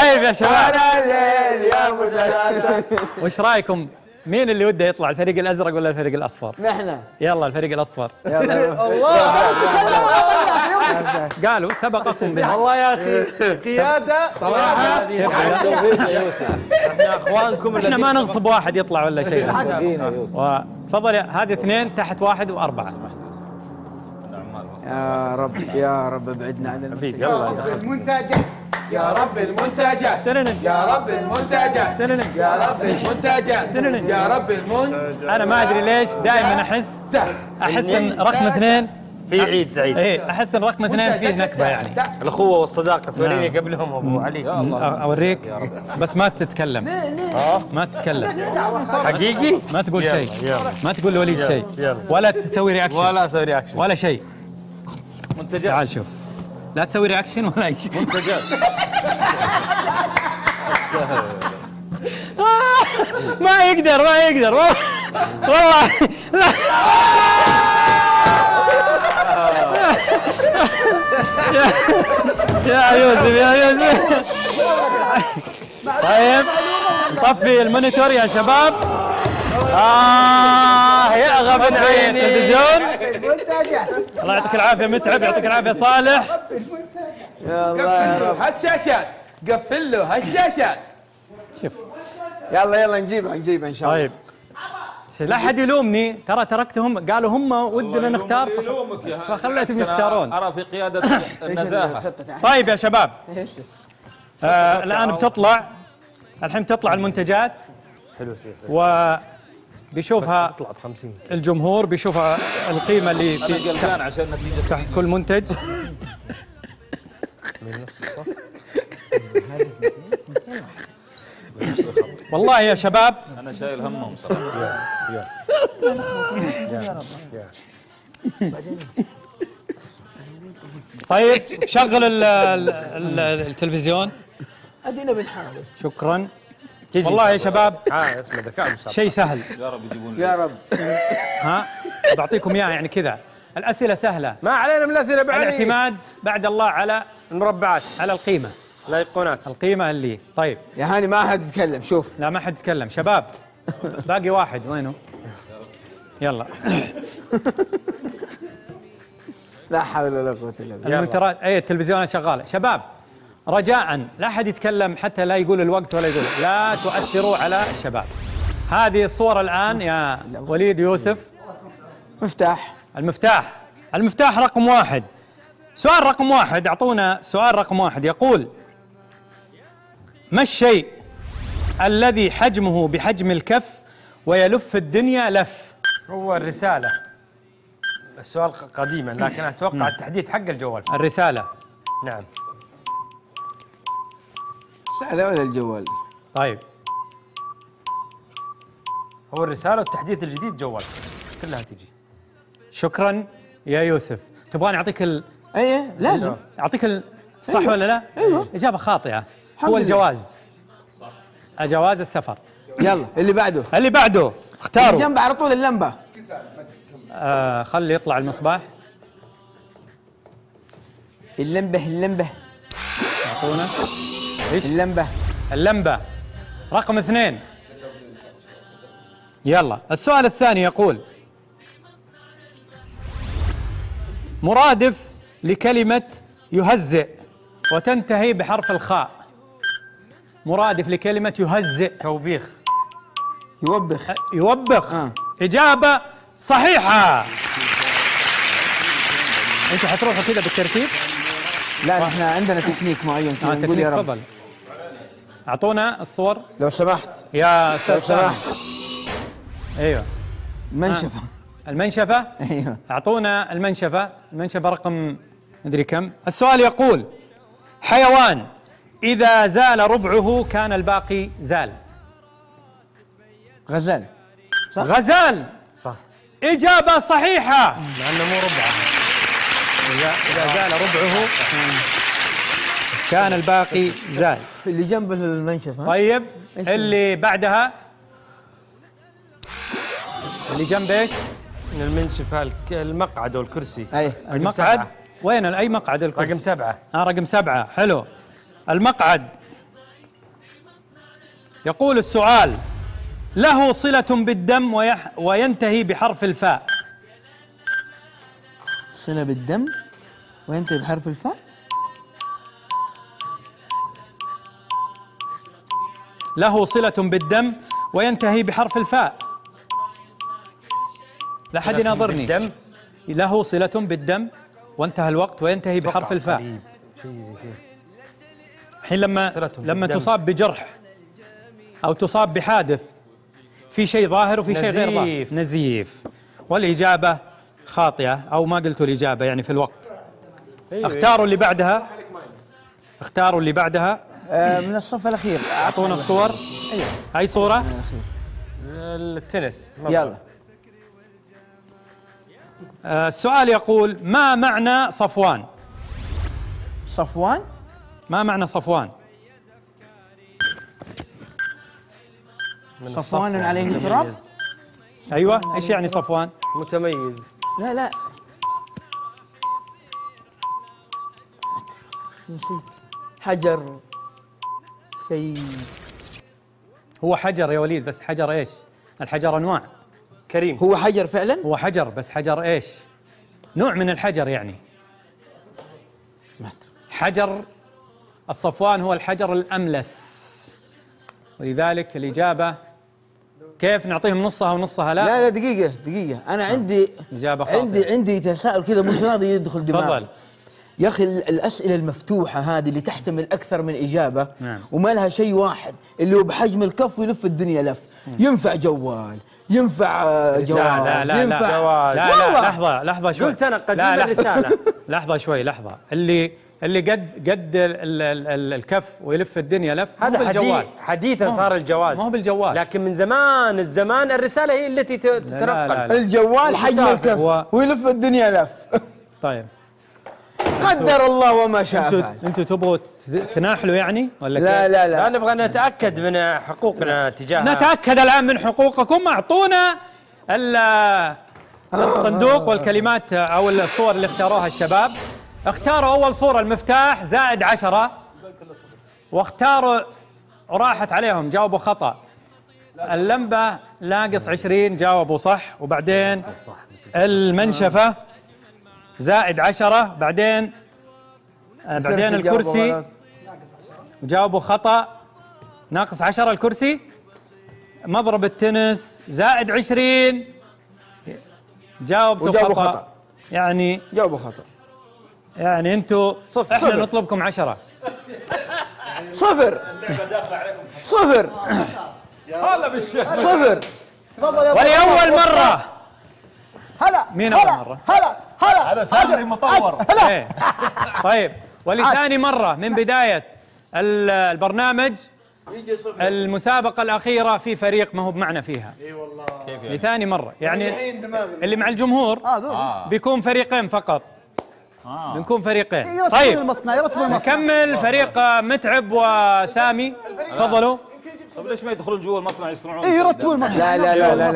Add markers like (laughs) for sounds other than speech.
طيب يا شباب. الليل يا وش رأيكم؟ مين اللي وده يطلع الفريق الأزرق ولا الفريق الأصفر؟ نحن. يلا الفريق الأصفر. يلا. (laughs) قالوا سبقكم بها والله يا أخي (laughs) قيادة. صراحة. (laughs) إحنا أخوانكم إحنا ما نغصب واحد يطلع ولا شيء. يا- هذه اثنين تحت واحد وأربعة. يا رب يا رب ابعدنا عن المنتجات يا رب المنتجات. يا رب المنتجات. يا رب المنتجات. يا رب المنتجات أنا ما أدري ليش دائما احس أحس إن رقم اثنين في عيد سعيد. إيه أحس إن رقم اثنين فيه نكبة يعني. الأخوة والصداقة توريني نعم. قبلهم أبو علي. أ- أوريك. بس ما تتكلم. ما تتكلم. حقيقي؟ ما تقول شيء. ما تقول لوليد شيء. ولا تسوي رياكشن ولا أسوي رياكشن ولا شيء. منتجات تعال شوف. لا تسوي reaction ولا شيء. منتجات. (laughs) ما يقدر ما يقدر. والله لا (laughs) يا- يوسف يا يوسف. طيب نطفي ال monitor يا شباب. آه. من عيني التلفزيون. الله يعطيك العافية متعب يعطيك العافية صالح. يا الله يا رب. هالشاشات. قفل له هالشاشات. شوف. يلا يلا نجيبها نجيبها إن شاء الله. طيب. لا حد يلومني. ترى تركتهم قالوا هم ودنا نختار فخليتهم يختارون. ارى في قيادة النزاهة. طيب يا شباب. آه الآن بتطلع الحين بتطلع المنتجات. حلو سياسة. و بيشوفها اطلع ب 50 الجمهور بيشوفها القيمة اللي في قلقان عشان نتيجة تحت كل منتج. والله يا شباب. أنا شايل همهم صراحة. طيب شغل ال ال ال التلفزيون. أدينا بنحاول. شكرا. والله يا شباب آه اسمه ذكاء مسابقه شيء سهل. يا رب يجيبون يا رب. ها؟ بعطيكم إياها يعني كذا. الأسئلة سهلة. ما علينا من الأسئلة بعد الاعتماد بعد الله على المربعات. على القيمة. الايقونات القيمة اللي. طيب. يا هاني ما حد يتكلم. شوف. لا ما حد يتكلم. شباب باقي واحد. وينه؟ يلا. لا حول ولا قوة إلا بالله. المونترات أي التلفزيونات شغاله شباب رجاء. لا أحد يتكلم حتى لا يقول الوقت ولا يقول. لا تؤثروا على الشباب. هذه الصور الآن يا وليد يوسف. مفتاح. المفتاح. المفتاح رقم واحد. سؤال رقم واحد. أعطونا سؤال رقم واحد. يقول ما الشيء الذي حجمه بحجم الكف ويلف الدنيا لف؟ هو الرسالة. السؤال قديما لكن أتوقع التحديد حق الجوال. الرسالة. نعم. سهلة ولا الجوال؟ طيب. هو الرسالة والتحديث الجديد جوال كلها تجي. شكرا يا يوسف. تبغاني أعطيك ال... إيه لازم. أعطيك ال... صح ولا لا؟ أيوة. إجابة خاطئة. الحمد هو. الجواز. جواز السفر. يلا اللي بعده. اللي بعده اللي اختاروا جنبه على طول اللمبة. آه خلي يطلع المصباح. اللمبة اللمبة. أعطونا. إيش؟ اللمبة. اللمبة. رقم اثنين. يلا. السؤال الثاني يقول مرادف لكلمة يهزئ وتنتهي بحرف الخاء. مرادف لكلمة يهزئ. توبيخ. يوبخ. يوبخ. آه. إجابة صحيحة. أنتوا حتروحوا كذا بالترتيب؟ لا نحن عندنا تكنيك معين كذا آه نقول يا رب. تفضل. أعطونا الصور. لو سمحت. يا لو أستاذ سامي. سمحت. أيوه. منشفه المنشفة؟ أيوه. أعطونا المنشفة. المنشفة رقم مدري كم. السؤال يقول حيوان إذا زال ربعه كان الباقي زال. غزال. صح. غزال. صح. إجابة صحيحة. لأنه مو ربعه. إذا, إذا زال ربعه. كان الباقي زال اللي جنب المنشفه طيب اللي بعدها؟ اللي جنب إيش؟ من المنشفه الك- المقعد والكرسي. أي. المقعد؟ سبعة. وين أي مقعد الكرسي؟ رقم سبعة. آه رقم سبعة. حلو. المقعد. يقول السؤال له صلة بالدم ويح وينتهي بحرف الفاء. صلة بالدم وينتهي بحرف الفاء؟ له صلة بالدم وينتهي بحرف الفاء. لا أحد يناظرني. بالدم؟ له صلة بالدم وانتهى الوقت وينتهي بحرف الفاء. الحين لما لما. تصاب بجرح أو تصاب بحادث في شيء ظاهر وفي شيء غير ظاهر. نزيف. والإجابة خاطئة أو ما قلتوا الإجابة يعني في الوقت. أيوة، اختاروا اللي بعدها. اختاروا اللي بعدها. من الصف الأخير. أعطونا الصور. هاي صورة؟ التنس. يلا. آه، السؤال يقول ما معنى صفوان؟ صفوان؟ ما معنى صفوان؟ صفوان. عليه متميز. تراب؟ أيوه. إيش يعني صفوان؟ متميز. لا لا. نسيت حجر. شيء. هو حجر يا وليد بس حجر إيش؟ الحجر انواع كريم. هو حجر فعلا؟ هو حجر بس حجر إيش؟ نوع من الحجر يعني. حجر الصفوان هو الحجر الأملس. ولذلك الإجابة كيف نعطيهم نصها ونصها؟ لا, لا لا دقيقة دقيقة. أنا عندي إجابة خاطئة. عندي عندي تساؤل كذا مش راضي يدخل دماغي. تفضل. يا أخي ال- الأسئلة المفتوحة هذه اللي تحتمل أكثر من إجابة نعم. وما لها شيء واحد اللي هو بحجم الكف ويلف الدنيا لف ينفع جوال ينفع جواز لا لا لا ينفع لا, جواز. لا, لا والله. لحظة لحظة شوي قلت لا، لحظة. الرسالة. (laughs) لحظة شوي لحظة اللي اللي قد قد ال ال ال الكف ويلف الدنيا لف هذا حديث بالجوال حديثا صار الجواز ما هو بالجوال. لكن من زمان الزمان الرسالة هي التي ت- لا، تتنقل لا. الجوال حجم الكف ويلف الدنيا لف (laughs) طيب قدر الله وما شاء أنتوا فعل. أنتوا تبغوا تناحلوا يعني ولا لا كيف؟ لا لا. لا نبغى نتأكد من حقوقنا تجاه نتأكد الآن من حقوقكم. أعطونا ال- الصندوق والكلمات أو الصور اللي اختاروها الشباب. اختاروا أول صورة المفتاح زائد عشرة. واختاروا وراحت عليهم جاوبوا خطأ. اللمبة ناقص عشرين جاوبوا صح. وبعدين المنشفة. زائد عشرة بعدين آه، بعدين الكرسي. جاوبوا خطأ. ناقص عشرة الكرسي. مضرب التنس. زائد عشرين. جاوبتوا خطأ. خطأ. يعني جاوبوا خطأ. يعني أنتوا صفر. إحنا صفر. نطلبكم عشرة. صفر. صفر. هلا بالشيخ. صفر. ولأول مرة. هلا. مين أول مرة؟ هلا. هلا هذا سامري مطور. إيه. طيب ولثاني مرة من (laughs) بداية ال- البرنامج المسابقة الأخيرة في فريق ما هو بمعنى فيها. كيف يعني؟ لثاني مرة. يعني اللي مع الجمهور بيكون فريقين فقط. بنكون فريقين. طيب المصنع نكمل. فريق آه، متعب وسامي. تفضلوا. طيب ليش ما يدخلون جوا المصنع يصنعون؟ اي يرتبوا المصنع. لا لا لا لا.